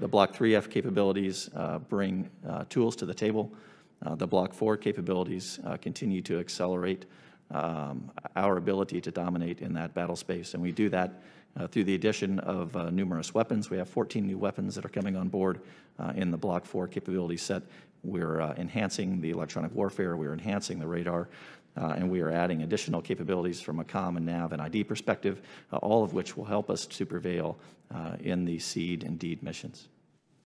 The Block 3F capabilities uh, bring uh, tools to the table. Uh, The Block 4 capabilities uh, continue to accelerate um, our ability to dominate in that battle space, and we do that uh, through the addition of uh, numerous weapons. We have 14 new weapons that are coming on board uh, in the Block 4 capability set. We're uh, enhancing the electronic warfare, we're enhancing the radar, uh, and we are adding additional capabilities from a COM and NAV and ID perspective, uh, all of which will help us to prevail in the SEAD and DEAD missions.